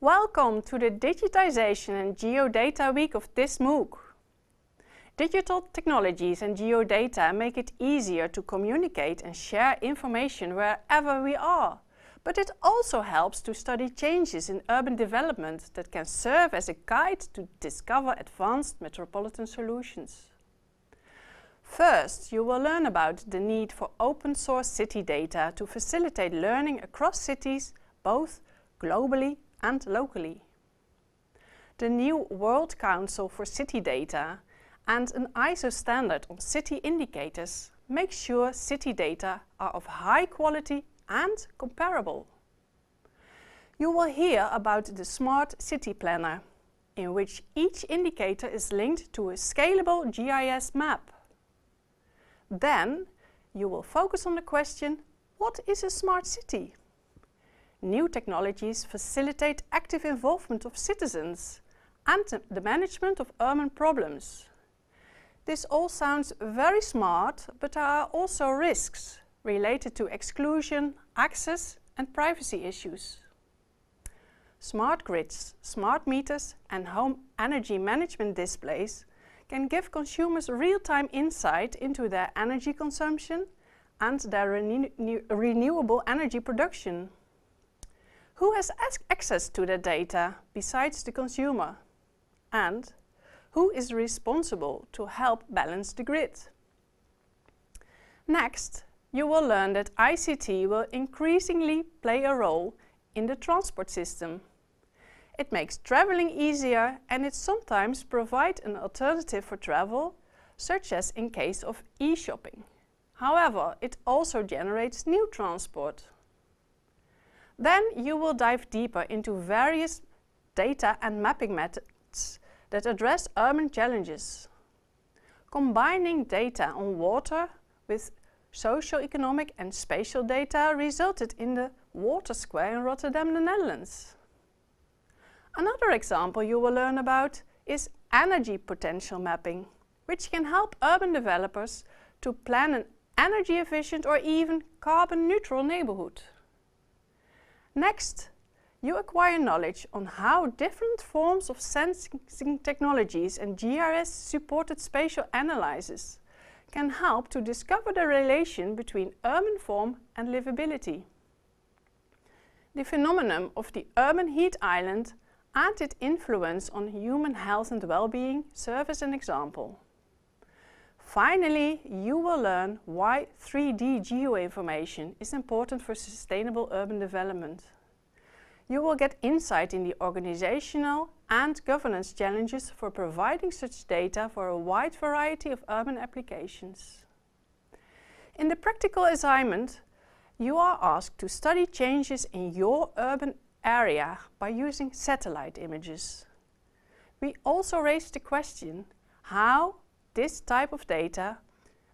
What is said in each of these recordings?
Welcome to the Digitization and Geodata Week of this MOOC. Digital technologies and geodata make it easier to communicate and share information wherever we are. But it also helps to study changes in urban development that can serve as a guide to discover advanced metropolitan solutions. First, you will learn about the need for open source city data to facilitate learning across cities, both globally and locally. The new World Council for City Data and an ISO standard on city indicators make sure city data are of high quality and comparable. You will hear about the Smart City Planner, in which each indicator is linked to a scalable GIS map. Then you will focus on the question, what is a smart city? New technologies facilitate active involvement of citizens and the management of urban problems. This all sounds very smart, but there are also risks related to exclusion, access and privacy issues. Smart grids, smart meters and home energy management displays can give consumers real-time insight into their energy consumption and their renewable energy production. Who has access to the data besides the consumer? And who is responsible to help balance the grid? Next, you will learn that ICT will increasingly play a role in the transport system. It makes traveling easier and it sometimes provides an alternative for travel, such as in case of e-shopping. However, it also generates new transport. Then you will dive deeper into various data and mapping methods that address urban challenges. Combining data on water with socio-economic and spatial data resulted in the Water Square in Rotterdam, the Netherlands. Another example you will learn about is energy potential mapping, which can help urban developers to plan an energy efficient or even carbon neutral neighborhood. Next, you acquire knowledge on how different forms of sensing technologies and GIS-supported spatial analysis can help to discover the relation between urban form and livability. The phenomenon of the urban heat island and its influence on human health and well-being serve as an example. Finally, you will learn why 3D geoinformation is important for sustainable urban development. You will get insight in the organizational and governance challenges for providing such data for a wide variety of urban applications. In the practical assignment, you are asked to study changes in your urban area by using satellite images. We also raised the question how this type of data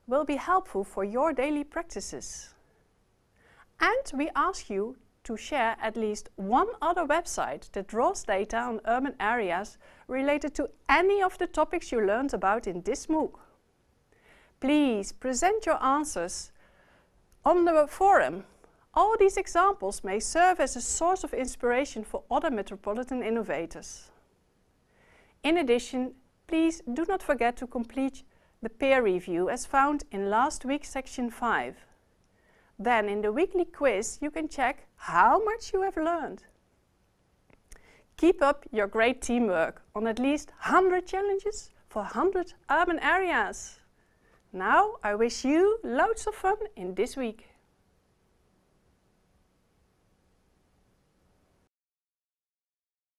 will be helpful for your daily practices. And we ask you to share at least one other website that draws data on urban areas related to any of the topics you learned about in this MOOC. Please present your answers on the forum. All these examples may serve as a source of inspiration for other metropolitan innovators. In addition, please do not forget to complete the peer review as found in last week's section 5. Then in the weekly quiz you can check how much you have learned. Keep up your great teamwork on at least 100 challenges for 100 urban areas. Now I wish you loads of fun in this week.